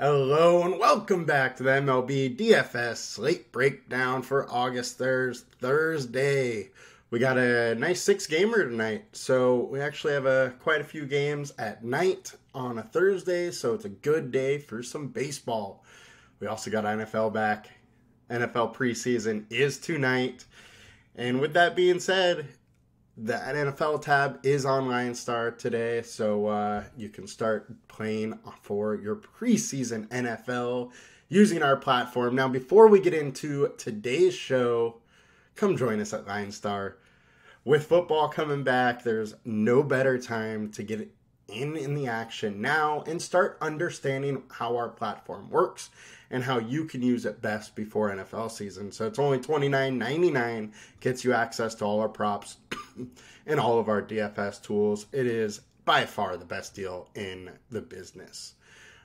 Hello and welcome back to the MLB DFS slate breakdown for August thurs Thursday. We got a nice six gamer tonight, so we actually have a quite a few games at night on a Thursday, so it's a good day for some baseball. We also got NFL back. NFL preseason is tonight. And with that being said, the NFL tab is on LineStar today, so uh, you can start playing for your preseason NFL using our platform. Now, before we get into today's show, come join us at LineStar. With football coming back, there's no better time to get in in the action now and start understanding how our platform works and how you can use it best before NFL season. So it's only $29.99, gets you access to all our props and all of our DFS tools. It is by far the best deal in the business.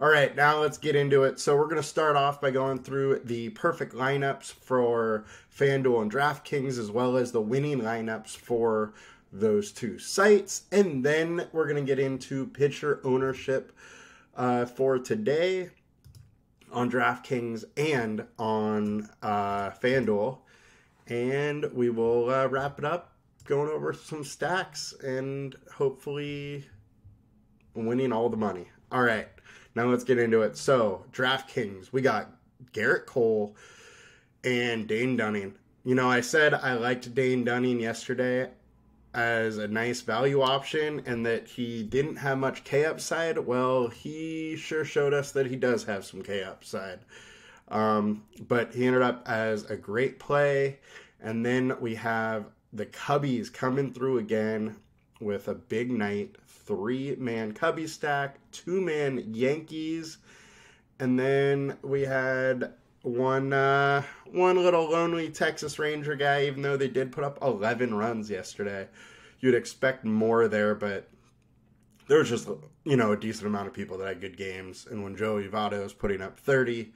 All right, now let's get into it. So we're going to start off by going through the perfect lineups for FanDuel and DraftKings, as well as the winning lineups for those two sites. And then we're going to get into pitcher ownership uh, for today on DraftKings and on uh, FanDuel. And we will uh, wrap it up going over some stacks and hopefully winning all the money. All right, now let's get into it. So, DraftKings, we got Gerrit Cole and Dane Dunning. You know, I said I liked Dane Dunning yesterday as a nice value option and that he didn't have much K upside. Well, he sure showed us that he does have some K upside. Um, but he ended up as a great play. And then we have the Cubbies coming through again with a big night. Three man Cubby stack, two man Yankees, and then we had one uh, one little lonely Texas Ranger guy. Even though they did put up eleven runs yesterday, you'd expect more there, but there was just you know a decent amount of people that had good games. And when Joey Votto is putting up thirty,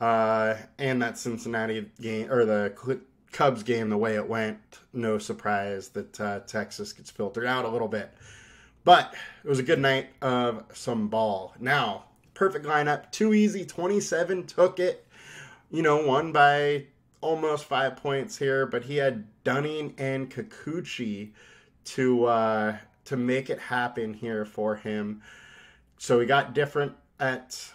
uh, and that Cincinnati game or the Cubs game the way it went, no surprise that uh, Texas gets filtered out a little bit. But it was a good night of some ball. Now, perfect lineup, too easy. 27 took it. You know, won by almost five points here, but he had Dunning and Kikuchi to uh, to make it happen here for him. So he got different at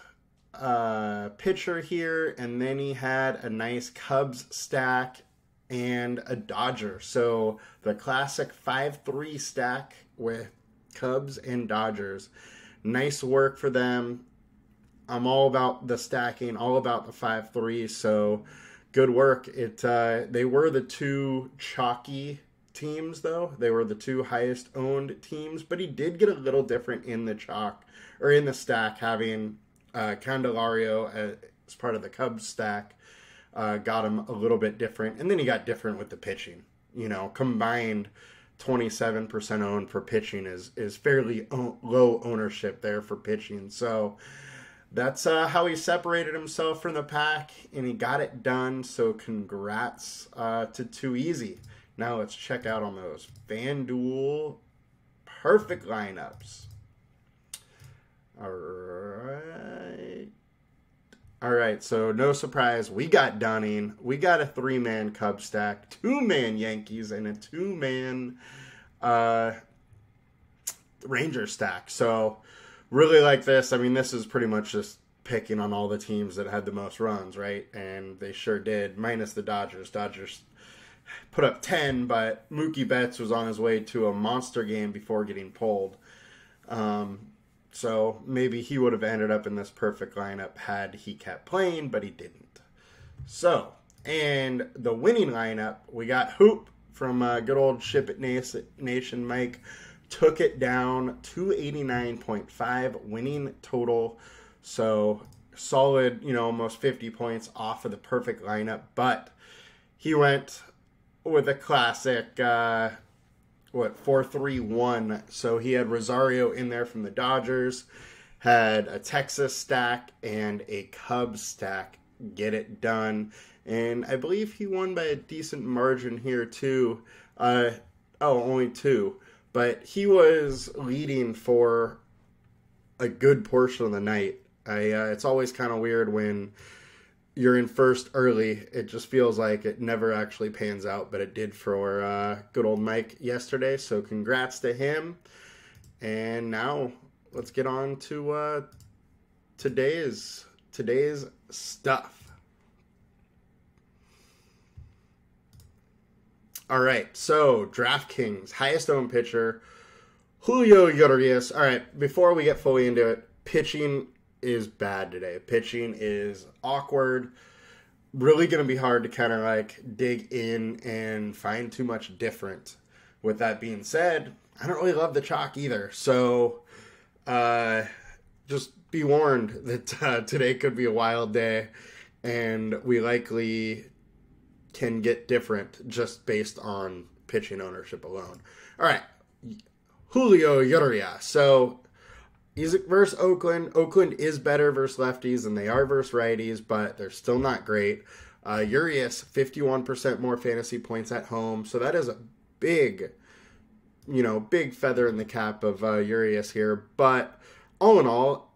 uh, pitcher here, and then he had a nice Cubs stack and a Dodger. So the classic 5 3 stack with Cubs and Dodgers. Nice work for them. I'm all about the stacking, all about the 5 3. So good work. It uh, They were the two chalky teams, though. They were the two highest owned teams, but he did get a little different in the chalk or in the stack, having uh, Candelario as part of the Cubs stack uh, got him a little bit different, and then he got different with the pitching. You know, combined 27% owned for pitching is is fairly o- low ownership there for pitching. So that's uh, how he separated himself from the pack, and he got it done. So congrats uh, to Too Easy. Now let's check out on those FanDuel perfect lineups. All right. All right, so no surprise, we got Dunning. We got a three man Cub stack, two man Yankees, and a two man uh, Ranger stack. So, really like this. I mean, this is pretty much just picking on all the teams that had the most runs, right? And they sure did, minus the Dodgers. Dodgers put up 10, but Mookie Betts was on his way to a monster game before getting pulled. Um, so maybe he would have ended up in this perfect lineup had he kept playing, but he didn't. So, and the winning lineup, we got Hoop from uh, good old Ship It Nation Mike. Took it down 289.5 winning total. So solid, you know, almost 50 points off of the perfect lineup. But he went with a classic uh, what four three one. So he had Rosario in there from the Dodgers, had a Texas stack and a Cubs stack. Get it done, and I believe he won by a decent margin here too. Uh, oh, only two, but he was leading for a good portion of the night. I uh, it's always kind of weird when you're in first early. It just feels like it never actually pans out, but it did for uh, good old Mike yesterday. So congrats to him. And now let's get on to uh, today's today's stuff. All right, so DraftKings highest owned pitcher Julio Urias. All right, before we get fully into it, pitching is bad today. Pitching is awkward. Really going to be hard to kind of like dig in and find too much different. With that being said, I don't really love the chalk either. So, uh, just be warned that uh, today could be a wild day, and we likely can get different just based on pitching ownership alone. All right, Julio Urias. So he's versus Oakland. Oakland is better versus lefties than they are versus righties, but they're still not great. Uh, Urias, 51% more fantasy points at home. So that is a big, you know, big feather in the cap of uh, Urias here. But all in all,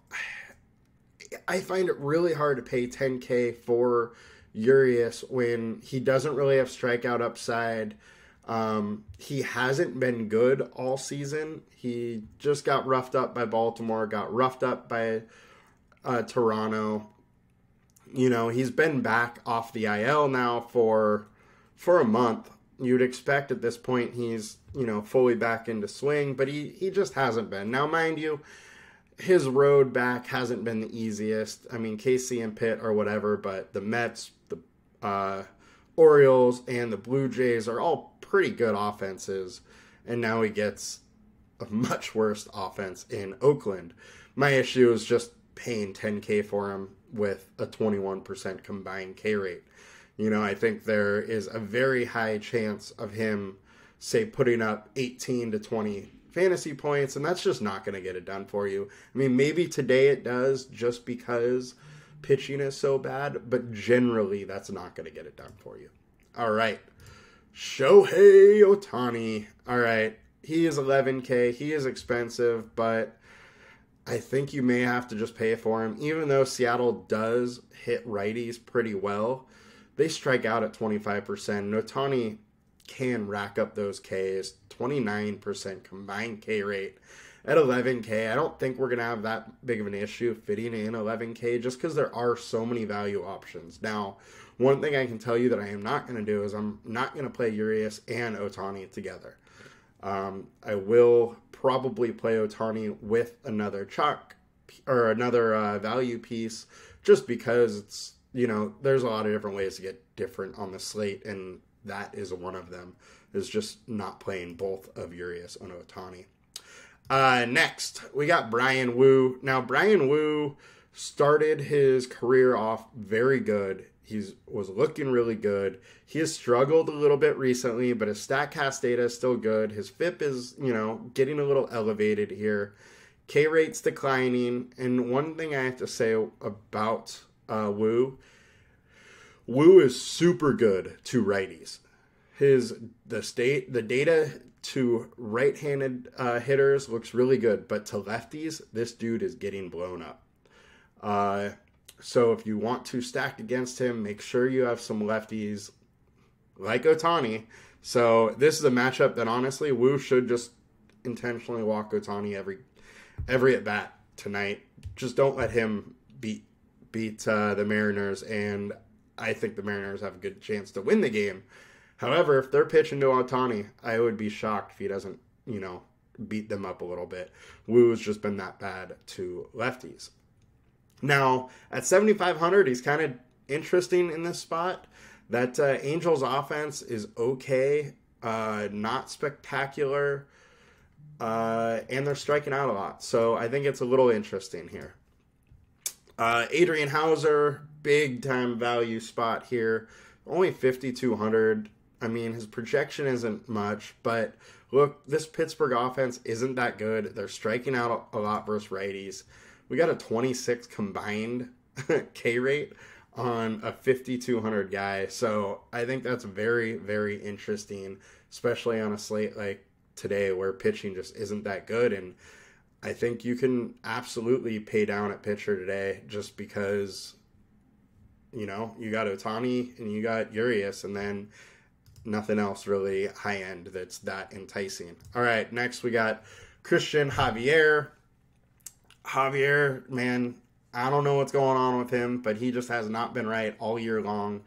I find it really hard to pay 10K for Urias when he doesn't really have strikeout upside. Um, he hasn't been good all season. He just got roughed up by Baltimore, got roughed up by uh, Toronto. You know, he's been back off the IL now for for a month. You'd expect at this point he's you know fully back into swing, but he he just hasn't been. Now, mind you, his road back hasn't been the easiest. I mean, Casey and Pitt or whatever, but the Mets, uh, Orioles, and the Blue Jays are all pretty good offenses, and now he gets a much worse offense in Oakland. My issue is just paying 10K for him with a 21% combined K rate. You know, I think there is a very high chance of him, say, putting up 18 to 20 fantasy points, and that's just not going to get it done for you. I mean, maybe today it does just because pitching is so bad, but generally that's not going to get it done for you. All right. Shohei Ohtani. All right. He is 11K. He is expensive, but I think you may have to just pay for him. Even though Seattle does hit righties pretty well, they strike out at 25%. Ohtani can rack up those Ks. 29% combined K rate at 11K. I don't think we're going to have that big of an issue fitting in 11K just because there are so many value options. Now, one thing I can tell you that I am not going to do is I'm not going to play Urias and Ohtani together. Um, I will probably play Ohtani with another chalk or another uh, value piece just because it's, you know, there's a lot of different ways to get different on the slate, and that is one of them, is just not playing both of Urias and Ohtani. Uh, next, we got Bryan Woo. Now, Bryan Woo started his career off very good. He was looking really good. He has struggled a little bit recently, but his StatCast data is still good. His FIP is, you know, getting a little elevated here. K rate's declining. And one thing I have to say about uh, Wu, Woo is super good to righties. His the state the data to right-handed uh, hitters looks really good, but to lefties, this dude is getting blown up. Uh, so if you want to stack against him, make sure you have some lefties like Ohtani. So this is a matchup that honestly Woo should just intentionally walk Ohtani every every at bat tonight. Just don't let him beat beat uh, the Mariners, and I think the Mariners have a good chance to win the game. However, if they're pitching to Ohtani, I would be shocked if he doesn't, you know, beat them up a little bit. Woo's just been that bad to lefties. Now, at 7,500, he's kind of interesting in this spot. That uh, Angels offense is okay, uh, not spectacular, uh, and they're striking out a lot. So I think it's a little interesting here. Uh, Adrian Houser, big time value spot here. Only 5,200. I mean, his projection isn't much, but look, this Pittsburgh offense isn't that good. They're striking out a lot versus righties. We got a 26 combined K rate on a 5200 guy. So I think that's very, very interesting, especially on a slate like today where pitching just isn't that good. And I think you can absolutely pay down at pitcher today just because, you know, you got Ohtani and you got Urias, and then nothing else really high end that's that enticing. All right, next we got Christian Javier. Javier, man, I don't know what's going on with him, but he just has not been right all year long.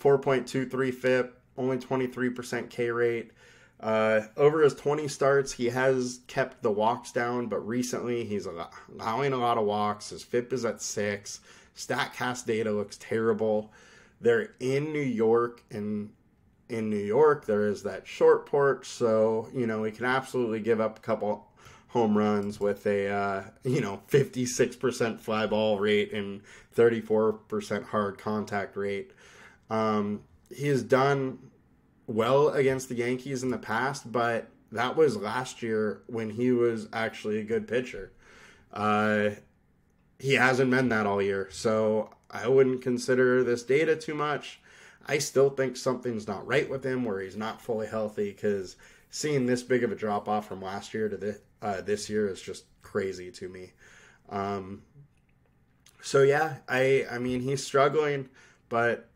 4.23 FIP, only 23% K rate. Uh, over his 20 starts, he has kept the walks down, but recently he's allowing a lot of walks. His FIP is at six. StatCast data looks terrible. They're in New York, and in New York, there is that short porch, so you know he can absolutely give up a couple home runs with a uh, you know 56% fly ball rate and 34% hard contact rate. Um, he has done well against the Yankees in the past, but that was last year when he was actually a good pitcher. Uh, he hasn't been that all year, so I wouldn't consider this data too much. I still think something's not right with him where he's not fully healthy because seeing this big of a drop off from last year to this, uh, this year is just crazy to me. Um, so yeah, I I mean he's struggling, but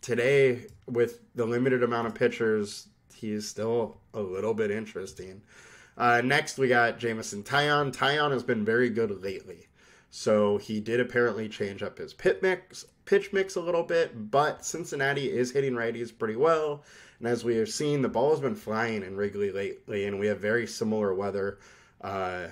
today with the limited amount of pitchers, he's still a little bit interesting. Uh, next, we got Jameson Taillon. Taillon has been very good lately. So he did apparently change up his pit mix, pitch mix a little bit, but Cincinnati is hitting righties pretty well. And as we have seen, the ball has been flying in Wrigley lately, and we have very similar weather uh,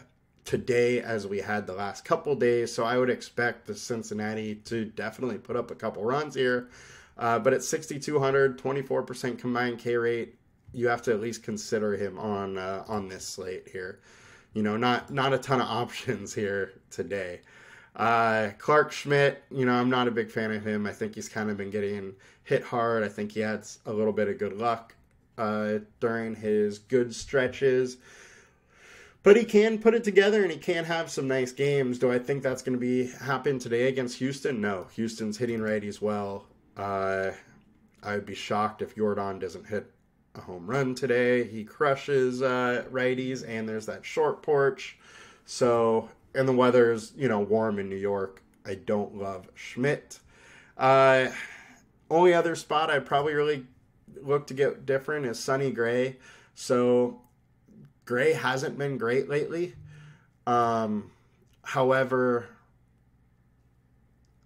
today as we had the last couple days. So I would expect the Cincinnati to definitely put up a couple runs here. Uh, but at 6,200, 24% combined K rate, you have to at least consider him on uh, on this slate here. You know, not not a ton of options here today. Uh, Clarke Schmidt, you know, I'm not a big fan of him. I think he's kind of been getting hit hard. I think he had a little bit of good luck uh, during his good stretches. But he can put it together and he can have some nice games. Do I think that's going to be happen today against Houston? No. Houston's hitting righties well. Uh, I would be shocked if Yordan doesn't hit a home run today. He crushes uh, righties, and there's that short porch. So, and the weather's you know warm in New York. I don't love Schmidt. Uh, only other spot I'd probably really look to get different is Sonny Gray. So Gray hasn't been great lately. Um, however,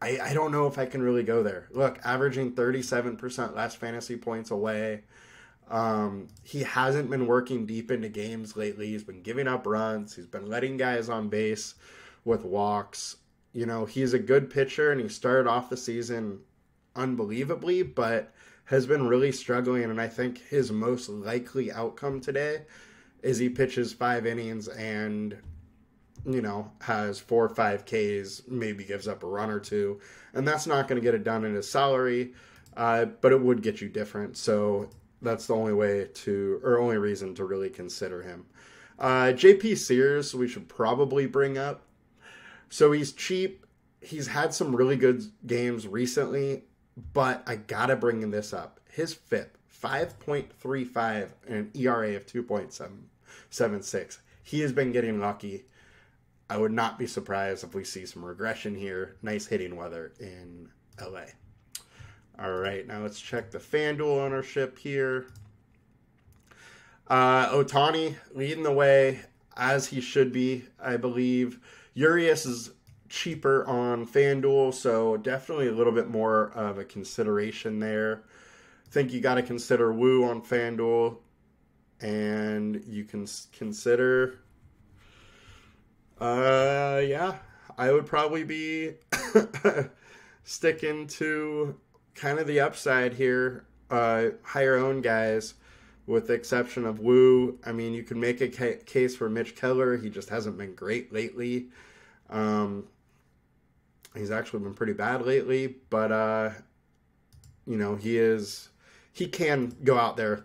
I, I don't know if I can really go there. Look, averaging 37% less fantasy points away. Um, he hasn't been working deep into games lately. He's been giving up runs. He's been letting guys on base with walks. You know, he's a good pitcher and he started off the season unbelievably, but has been really struggling. And I think his most likely outcome today is he pitches five innings and you know, has four or five Ks, maybe gives up a run or two, and that's not going to get it done in his salary, uh, but it would get you different. So that's the only way to, or only reason to really consider him. Uh, JP Sears, we should probably bring up. So he's cheap. He's had some really good games recently, but I gotta bring this up. His FIP, 5.35 and an ERA of 2.76. He has been getting lucky I would not be surprised if we see some regression here. Nice hitting weather in LA. All right, now let's check the FanDuel ownership here. Uh, Ohtani leading the way as he should be, I believe. Urias is cheaper on FanDuel, so definitely a little bit more of a consideration there. I think you got to consider Woo on FanDuel, and you can consider uh, yeah, I would probably be sticking to kind of the upside here. Uh, higher owned guys, with the exception of Woo. I mean, you can make a ca- case for Mitch Keller. He just hasn't been great lately. Um, he's actually been pretty bad lately, but uh, you know, he is he can go out there,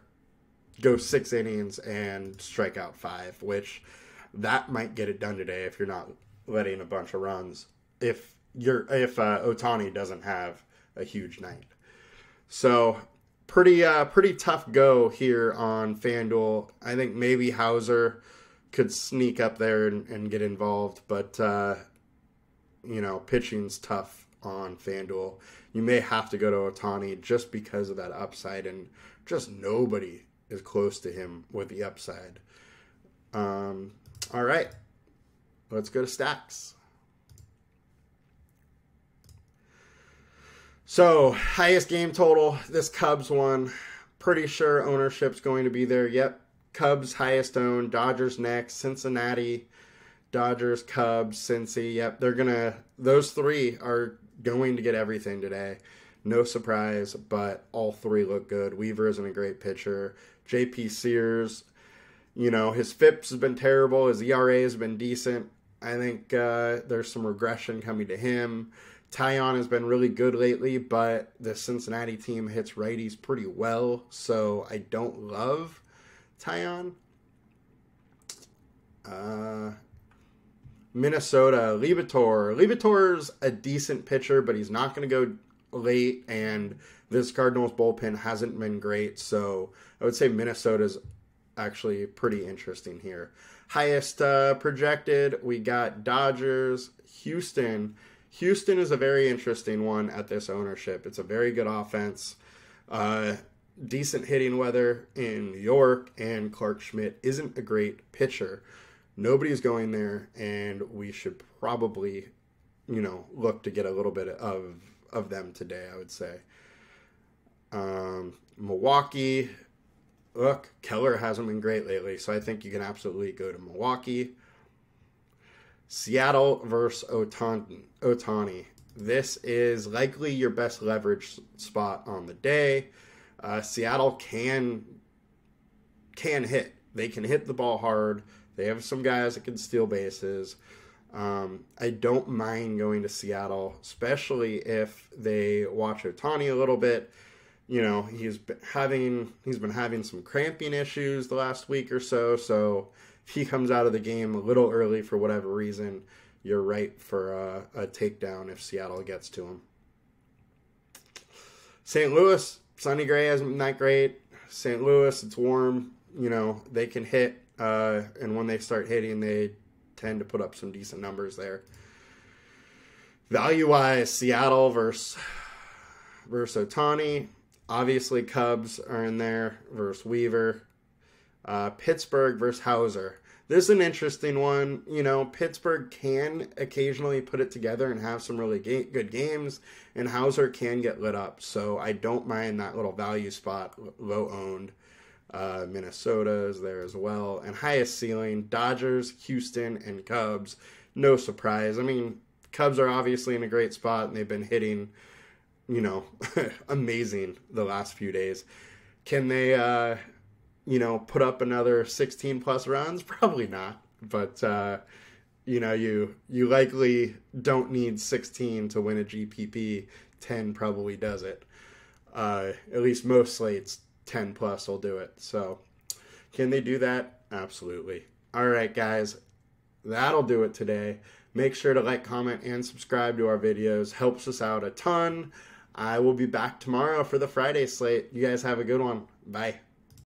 go six innings and strike out five, which that might get it done today if you're not letting a bunch of runs. If you're if uh, Ohtani doesn't have a huge night, so pretty uh, pretty tough go here on FanDuel. I think maybe Houser could sneak up there and, and get involved, but uh, you know, pitching's tough on FanDuel. You may have to go to Ohtani just because of that upside, and just nobody is close to him with the upside. Um, all right, let's go to stacks. So, highest game total, this Cubs one. Pretty sure ownership's going to be there. Yep. Cubs highest owned, Dodgers next, Cincinnati, Dodgers, Cubs, Cincy. Yep, they're gonna. Those three are going to get everything today. No surprise, but all three look good. Weaver isn't a great pitcher. J.P. Sears, you know, his FIPS has been terrible. His ERA has been decent. I think uh, there's some regression coming to him. Taillon has been really good lately, but the Cincinnati team hits righties pretty well, so I don't love Taillon. Uh, Minnesota, Liberatore. Liberatore's a decent pitcher, but he's not going to go late, and this Cardinals bullpen hasn't been great, so I would say Minnesota's actually pretty interesting here. Highest uh, projected, we got Dodgers, Houston. Houston is a very interesting one at this ownership. It's a very good offense. Uh, decent hitting weather in New York, and Clarke Schmidt isn't a great pitcher. Nobody's going there, and we should probably, you know, look to get a little bit of of them today. I would say. Um, Milwaukee, look, Keller hasn't been great lately, so I think you can absolutely go to Milwaukee. Seattle versus Otani. Ohtani. This is likely your best leverage spot on the day. Uh, Seattle can can hit. They can hit the ball hard. They have some guys that can steal bases. Um, I don't mind going to Seattle, especially if they watch Ohtani a little bit. You know, he's been having he's been having some cramping issues the last week or so. So he comes out of the game a little early for whatever reason, you're right for a, a takedown if Seattle gets to him. St. Louis, Sonny Gray been that great. St. Louis, it's warm. You know, they can hit, uh, and when they start hitting, they tend to put up some decent numbers there. Value wise, Seattle versus versus Ohtani. Obviously, Cubs are in there versus Weaver. Uh, Pittsburgh versus Houser. This is an interesting one. You know, Pittsburgh can occasionally put it together and have some really ga- good games, and Houser can get lit up. So I don't mind that little value spot, low owned. Uh, Minnesota is there as well. And highest ceiling Dodgers, Houston, and Cubs. No surprise. I mean, Cubs are obviously in a great spot, and they've been hitting, you know, amazing the last few days. Can they, uh, you know, put up another 16 plus runs? Probably not. But uh, you know, you you likely don't need 16 to win a GPP. 10 probably does it. Uh, at least most slates 10 plus will do it. So, can they do that? Absolutely. All right, guys, that'll do it today. Make sure to like, comment, and subscribe to our videos. Helps us out a ton. I will be back tomorrow for the Friday slate. You guys have a good one. Bye.